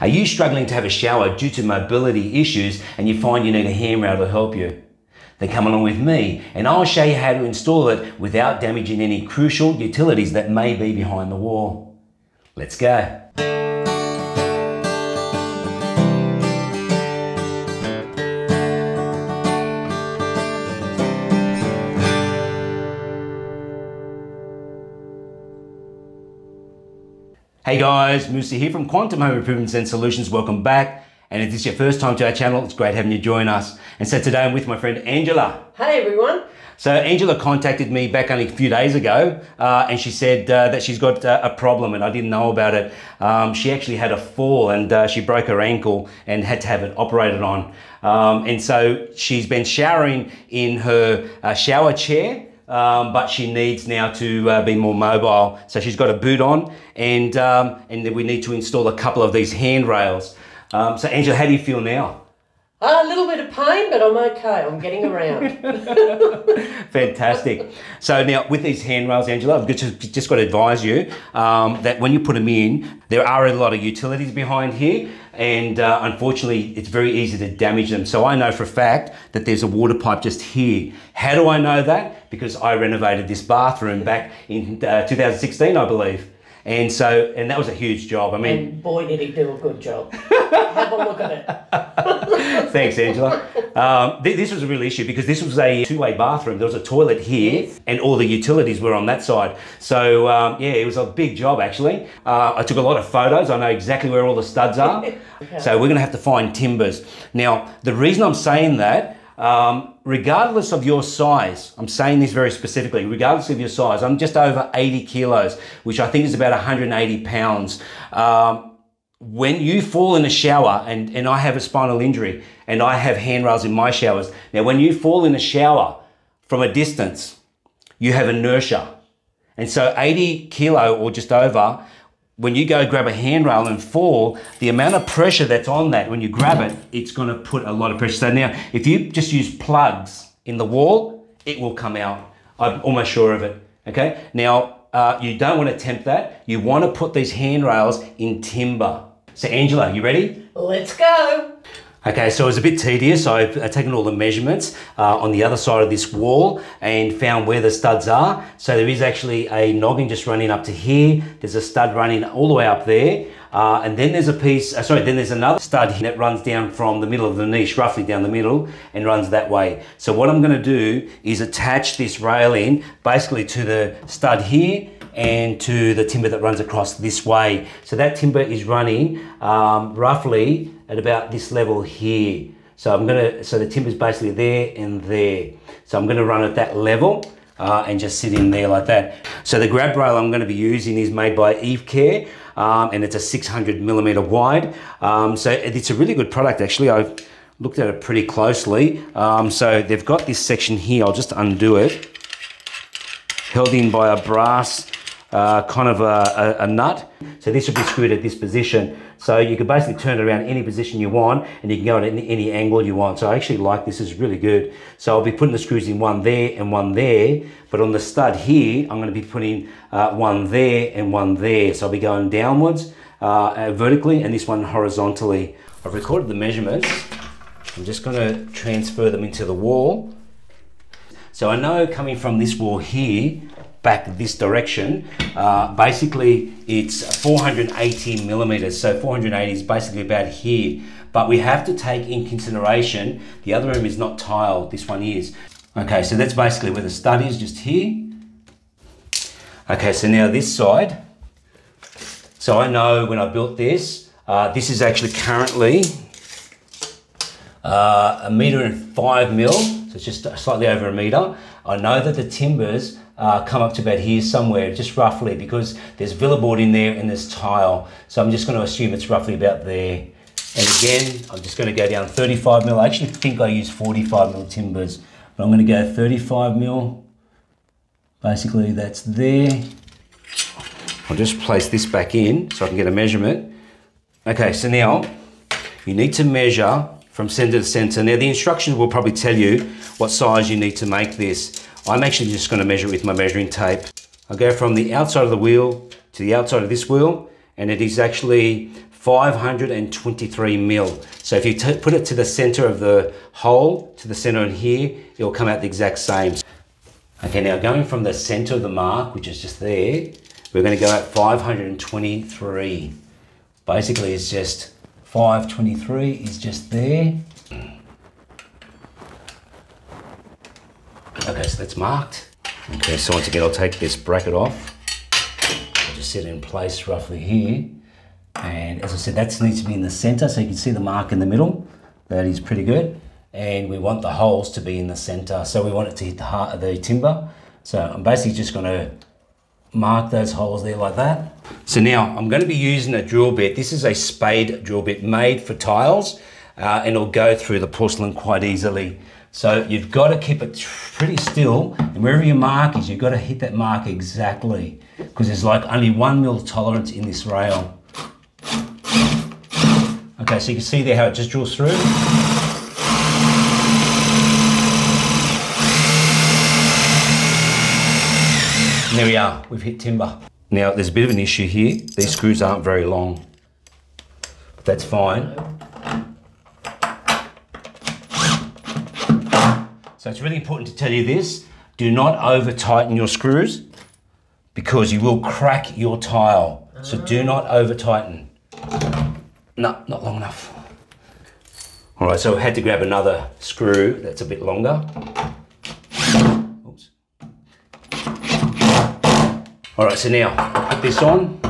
Are you struggling to have a shower due to mobility issues and you find you need a handrail to help you? Then come along with me and I'll show you how to install it without damaging any crucial utilities that may be behind the wall. Let's go. Hey guys, Musa here from Quantum Home Improvements and Solutions. Welcome back. And if this is your first time to our channel, it's great having you join us. And so today I'm with my friend Angela. Hey everyone. So Angela contacted me back only a few days ago, uh, and she said uh, that she's got uh, a problem, and I didn't know about it. Um, she actually had a fall, and uh, she broke her ankle and had to have it operated on. Um, and so she's been showering in her uh, shower chair um, but she needs now to uh, be more mobile. So she's got a boot on, and um, and we need to install a couple of these handrails. Um, so Angela, how do you feel now? A little bit of pain, but I'm okay. I'm getting around. Fantastic. So now with these handrails, Angela, I've just, just got to advise you um, that when you put them in, there are a lot of utilities behind here and uh, unfortunately it's very easy to damage them. So I know for a fact that there's a water pipe just here. How do I know that? Because I renovated this bathroom back in uh, 2016, I believe. And so, and that was a huge job. I mean, and boy, did he do a good job. Have a look at it. Thanks, Angela. Um, th this was a real issue because this was a two-way bathroom. There was a toilet here, yes. and all the utilities were on that side. So um, yeah, it was a big job actually. Uh, I took a lot of photos. I know exactly where all the studs are. okay. So we're going to have to find timbers. Now, the reason I'm saying that um, regardless of your size, I'm saying this very specifically, regardless of your size, I'm just over 80 kilos, which I think is about 180 pounds. Um, when you fall in a shower, and, and I have a spinal injury, and I have handrails in my showers. Now, when you fall in a shower from a distance, you have inertia. And so 80 kilo or just over when you go grab a handrail and fall, the amount of pressure that's on that, when you grab it, it's gonna put a lot of pressure. So now, if you just use plugs in the wall, it will come out. I'm almost sure of it, okay? Now, uh, you don't wanna tempt that. You wanna put these handrails in timber. So Angela, you ready? Let's go. Okay, so it was a bit tedious. I've taken all the measurements uh, on the other side of this wall and found where the studs are. So there is actually a noggin just running up to here. There's a stud running all the way up there. Uh, and then there's a piece, uh, sorry, then there's another stud that runs down from the middle of the niche, roughly down the middle, and runs that way. So what I'm gonna do is attach this railing basically to the stud here and to the timber that runs across this way. So that timber is running um, roughly at about this level here. So I'm gonna, so the timber's basically there and there. So I'm gonna run at that level uh, and just sit in there like that. So the grab rail I'm gonna be using is made by EveKare um, and it's a 600 millimeter wide. Um, so it's a really good product actually. I've looked at it pretty closely. Um, so they've got this section here, I'll just undo it. Held in by a brass uh, kind of a, a, a, nut. So this will be screwed at this position. So you can basically turn it around any position you want and you can go at any, any angle you want. So I actually like this, is really good. So I'll be putting the screws in one there and one there, but on the stud here, I'm gonna be putting uh, one there and one there. So I'll be going downwards uh, vertically and this one horizontally. I've recorded the measurements. I'm just gonna transfer them into the wall. So I know coming from this wall here, back this direction, uh, basically it's 480 millimeters. So 480 is basically about here. But we have to take in consideration, the other room is not tiled, this one is. Okay, so that's basically where the stud is, just here. Okay, so now this side. So I know when I built this, uh, this is actually currently uh, a meter and five mil, so it's just slightly over a meter. I know that the timbers uh, come up to about here somewhere, just roughly, because there's Villaboard in there and there's tile. So I'm just going to assume it's roughly about there. And again, I'm just going to go down 35 mil. I actually think I use 45 mil timbers, but I'm going to go 35 mil. Basically, that's there. I'll just place this back in so I can get a measurement. Okay, so now you need to measure from center to center. Now the instructions will probably tell you what size you need to make this. I'm actually just gonna measure it with my measuring tape. I go from the outside of the wheel to the outside of this wheel, and it is actually 523 mil. So if you put it to the center of the hole, to the center in here, it'll come out the exact same. Okay, now going from the center of the mark, which is just there, we're gonna go at 523. Basically, it's just 523 is just there. Okay, that's marked. Okay, so once again, I'll take this bracket off. I'll just set it in place roughly here. And as I said, that needs to be in the center so you can see the mark in the middle. That is pretty good. And we want the holes to be in the center. So we want it to hit the heart of the timber. So I'm basically just gonna mark those holes there like that. So now I'm gonna be using a drill bit. This is a spade drill bit made for tiles uh, and it'll go through the porcelain quite easily. So you've got to keep it pretty still and wherever your mark is, you've got to hit that mark exactly because there's like only one mil tolerance in this rail. Okay, so you can see there how it just drills through. And there we are, we've hit timber. Now, there's a bit of an issue here. These screws aren't very long, but that's fine. So it's really important to tell you this. Do not over tighten your screws because you will crack your tile. So do not over tighten. No, not long enough. All right, so I had to grab another screw that's a bit longer. Oops. All right, so now put this on,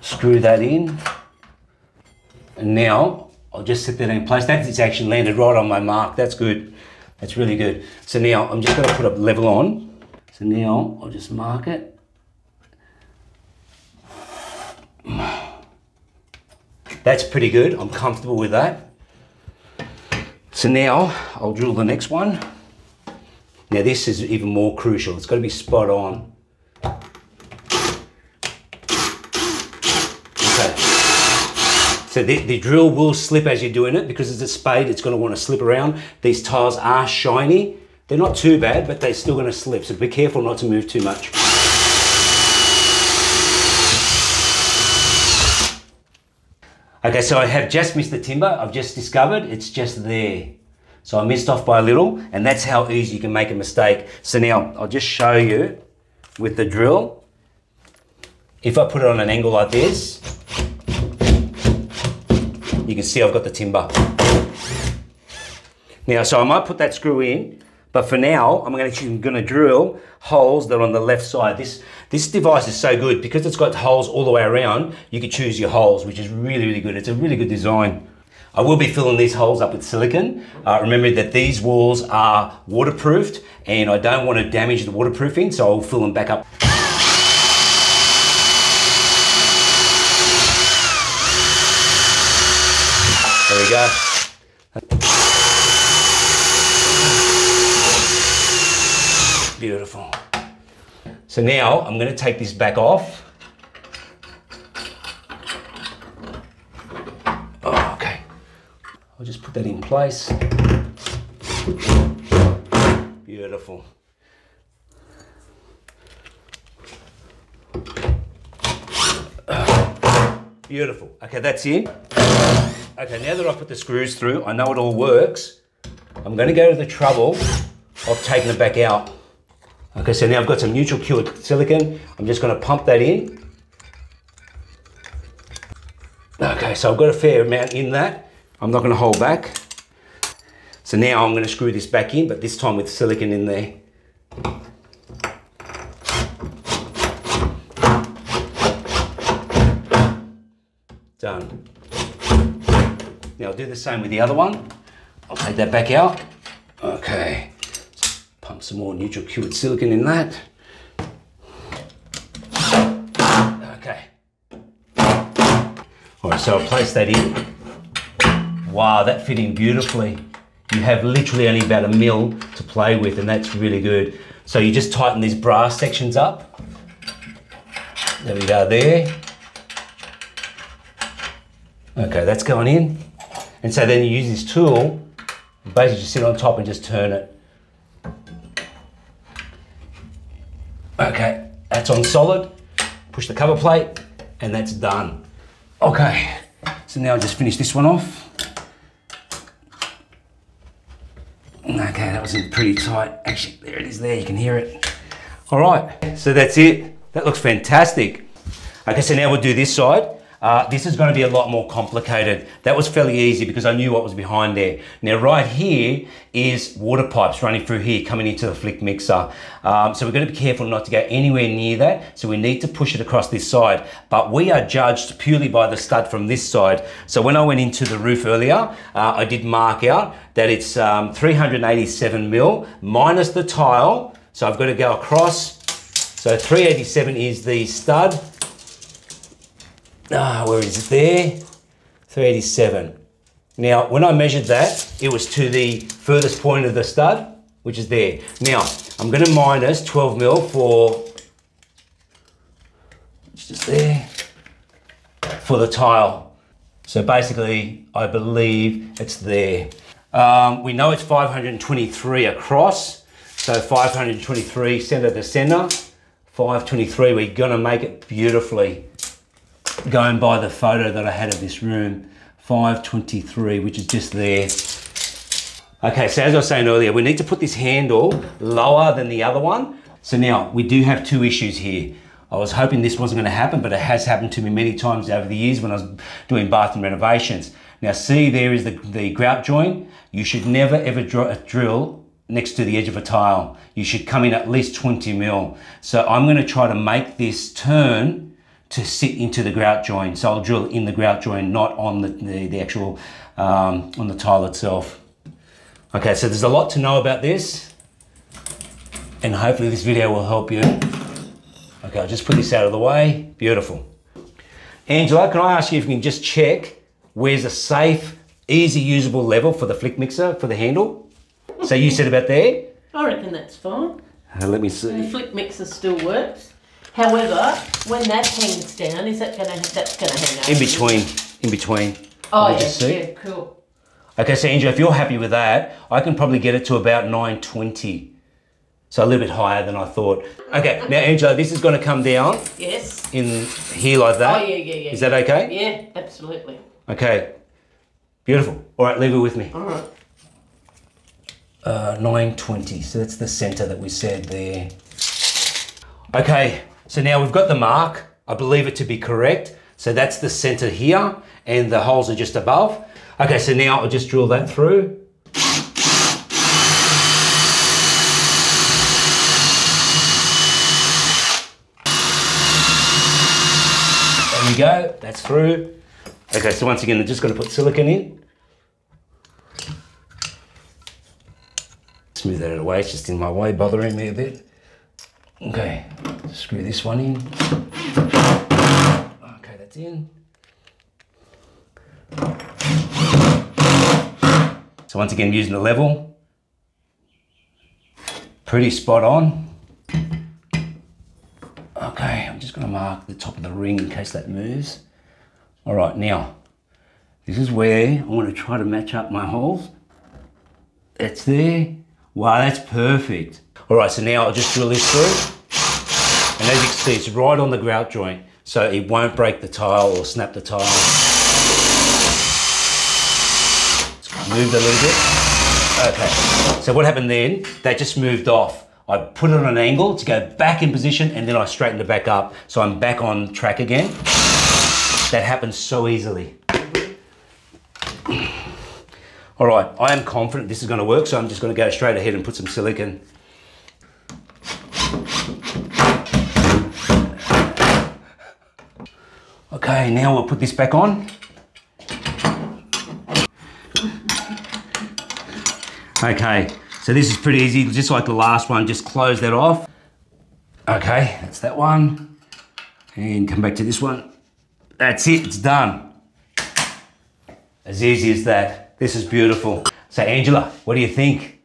screw that in, and now I'll just set that in place. That's actually landed right on my mark. That's good. That's really good. So now I'm just gonna put a level on. So now I'll just mark it. That's pretty good. I'm comfortable with that. So now I'll drill the next one. Now this is even more crucial. It's got to be spot on. So the, the drill will slip as you're doing it because it's a spade, it's going to want to slip around. These tiles are shiny. They're not too bad, but they're still going to slip. So be careful not to move too much. Okay, so I have just missed the timber. I've just discovered it's just there. So I missed off by a little, and that's how easy you can make a mistake. So now I'll just show you with the drill. If I put it on an angle like this, you can see I've got the timber. Now, so I might put that screw in, but for now, I'm actually going to drill holes that are on the left side. This, this device is so good because it's got holes all the way around, you can choose your holes, which is really, really good. It's a really good design. I will be filling these holes up with silicon. Uh, remember that these walls are waterproofed and I don't want to damage the waterproofing, so I'll fill them back up. Go. Beautiful. So now I'm gonna take this back off. Oh, okay. I'll just put that in place. Beautiful. Beautiful. Okay, that's in. Okay, now that I've put the screws through, I know it all works. I'm gonna go to the trouble of taking it back out. Okay, so now I've got some neutral cured silicon. I'm just gonna pump that in. Okay, so I've got a fair amount in that. I'm not gonna hold back. So now I'm gonna screw this back in, but this time with silicon in there. Done. Now I'll do the same with the other one. I'll take that back out. Okay pump some more neutral cured silicon in that. Okay. All right, so I'll place that in. Wow, that fit in beautifully. You have literally only about a mil to play with and that's really good. So you just tighten these brass sections up. There we go there. Okay, that's going in. And so then you use this tool, basically just sit on top and just turn it. Okay, that's on solid. Push the cover plate and that's done. Okay, so now I'll just finish this one off. Okay, that was pretty tight. Actually, there it is there, you can hear it. All right, so that's it. That looks fantastic. Okay, so now we'll do this side. Uh, this is going to be a lot more complicated. That was fairly easy because I knew what was behind there. Now right here is water pipes running through here coming into the flick mixer. Um, so we're going to be careful not to go anywhere near that. So we need to push it across this side. But we are judged purely by the stud from this side. So when I went into the roof earlier, uh, I did mark out that it's um, 387 mil minus the tile. So I've got to go across. So 387 is the stud ah, where is it there? 387. Now, when I measured that, it was to the furthest point of the stud, which is there. Now, I'm gonna minus 12 mil for, it's just there, for the tile. So basically, I believe it's there. Um, we know it's 523 across, so 523 center to center, 523, we're gonna make it beautifully going by the photo that I had of this room, 523, which is just there. Okay, so as I was saying earlier, we need to put this handle lower than the other one. So now we do have two issues here. I was hoping this wasn't gonna happen, but it has happened to me many times over the years when I was doing bathroom renovations. Now see, there is the, the grout joint. You should never ever drill next to the edge of a tile. You should come in at least 20 mil. So I'm gonna try to make this turn to sit into the grout joint. So I'll drill in the grout joint, not on the, the, the actual, um, on the tile itself. Okay, so there's a lot to know about this and hopefully this video will help you. Okay, I'll just put this out of the way. Beautiful. Angela, can I ask you if you can just check where's a safe, easy usable level for the flick mixer, for the handle? So you said about there? I reckon that's fine. Uh, let me see. The flick mixer still works. However, when that hangs down, is that gonna that's gonna hang out? In between, in between. Oh yeah, yeah, cool. Okay, so Andrew, if you're happy with that, I can probably get it to about 920. So a little bit higher than I thought. Okay, now Angela, this is going to come down. Yes. In here like that. Oh yeah, yeah, yeah. Is that okay? Yeah, absolutely. Okay. Beautiful. All right, leave it with me. All right. Uh, 920. So that's the center that we said there. Okay, so now we've got the mark. I believe it to be correct. So that's the center here and the holes are just above. Okay, so now I'll just drill that through. There we go, that's through. Okay, so once again, I'm just gonna put silicone in. Smooth that away, it's just in my way, bothering me a bit. Okay, screw this one in. Okay, that's in. So once again, using the level, pretty spot on. Okay, I'm just gonna mark the top of the ring in case that moves. All right, now, this is where I wanna try to match up my holes. That's there. Wow, that's perfect. All right, so now I'll just drill this through. And as you can see, it's right on the grout joint, so it won't break the tile or snap the tile. It's moved a little bit. Okay, so what happened then, that just moved off. I put it on an angle to go back in position and then I straightened it back up. So I'm back on track again. That happens so easily. All right, I am confident this is gonna work, so I'm just gonna go straight ahead and put some silicone. Okay, now we'll put this back on. Okay, so this is pretty easy, just like the last one, just close that off. Okay, that's that one. And come back to this one. That's it, it's done. As easy as that. This is beautiful. So Angela, what do you think?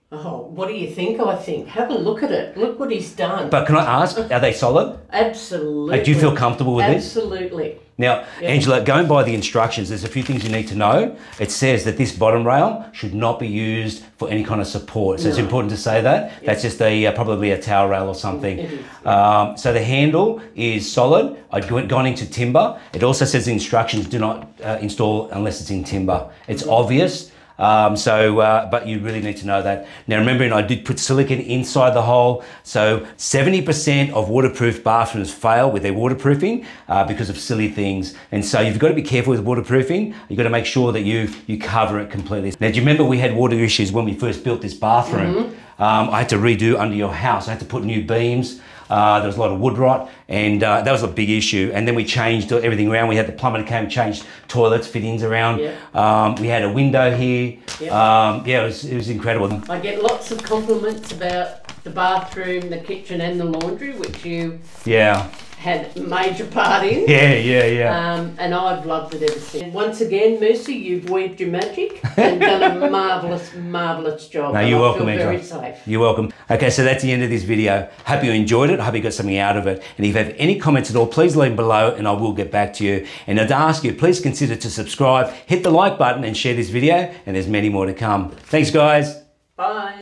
What do you think? I think. Have a look at it. Look what he's done. But can I ask, are they solid? Absolutely. Do you feel comfortable with this? Absolutely. Now, Angela, going by the instructions, there's a few things you need to know. It says that this bottom rail should not be used for any kind of support. So it's important to say that. That's just a uh, probably a tower rail or something. Um, so the handle is solid. I'd go- gone into timber. It also says the instructions do not uh, install unless it's in timber. It's Mm-hmm. obvious. Um, so, uh, but you really need to know that. Now, remembering I did put silicon inside the hole. So, 70% of waterproof bathrooms fail with their waterproofing uh, because of silly things. And so, you've got to be careful with waterproofing. You've got to make sure that you you cover it completely. Now, do you remember we had water issues when we first built this bathroom? Um, I had to redo under your house. I had to put new beams. Uh, there was a lot of wood rot, and uh, that was a big issue. And then we changed everything around. We had the plumber that came changed toilets, fittings around. Yeah. Um, we had a window here. Yeah. Um, yeah, it was, it was incredible. I get lots of compliments about the bathroom, the kitchen, and the laundry, which you Yeah, had major part in. yeah, yeah, yeah. Um, and I've loved it ever since. Once again, Mercy, you've weaved your magic and done a marvellous, marvellous job. No, you're welcome, feel very safe. You're welcome. Okay, so that's the end of this video. Hope you enjoyed it. Hope you got something out of it. And if you have any comments at all, please leave them below and I will get back to you. And I'd ask you, please consider to subscribe, hit the like button and share this video. And there's many more to come. Thanks, guys. Bye.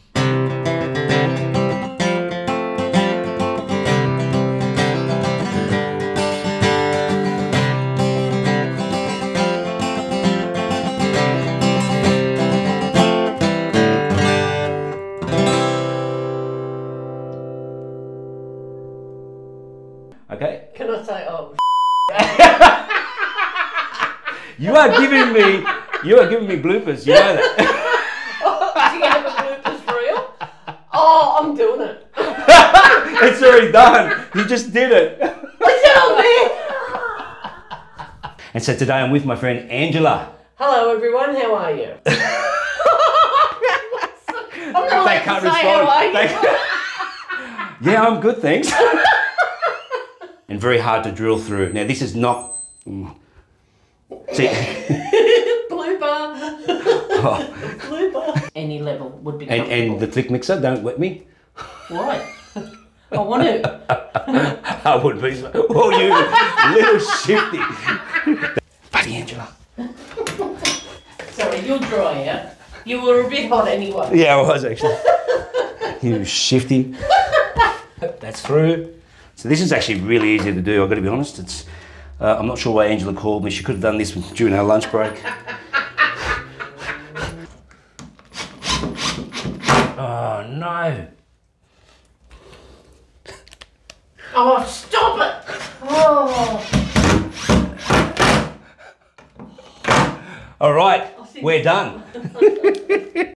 Are giving me, you are giving me bloopers. You know that. do you have a bloopers? Oh, I'm doing it. it's already done. You just did it. It's on there. And so today I'm with my friend Angela. Hello, everyone. How are you? I'm not They allowed can't to say how are you. They- Yeah, I'm good, thanks. and very hard to drill through. Now, this is not. mm. See, Blooper. Blooper. Oh. Any level would be and, and the flick mixer, don't wet me. Why? I want to. I would be. so- Oh, you little shifty. Buddy Angela. Sorry, you're dry out. You were a bit hot anyway. Yeah, I was actually. you shifty. That's through. So this is actually really easy to do. I've got to be honest. It's. Uh, I'm not sure why Angela called me. She could have done this during her lunch break. Oh no! Oh, stop it! Oh. All right, we're done.